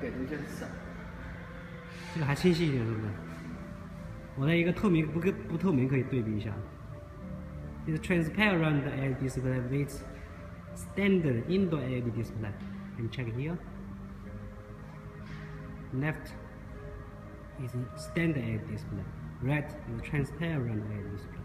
改成一些闪。这个还清晰一点，是不是？我的一个透明不不透明可以对比一下。It's transparent LED display with standard indoor LED display. And check here. Left is standard LED display. Right is transparent LED display.